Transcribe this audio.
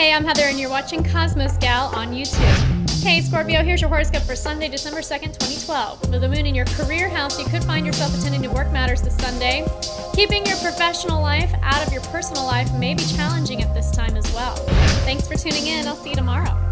Hey, I'm Heather, and you're watching Cosmos Gal on YouTube. Hey, Scorpio, here's your horoscope for Sunday, December 2nd, 2012. With the moon in your career house, you could find yourself attending to work matters this Sunday. Keeping your professional life out of your personal life may be challenging at this time as well. Thanks for tuning in. I'll see you tomorrow.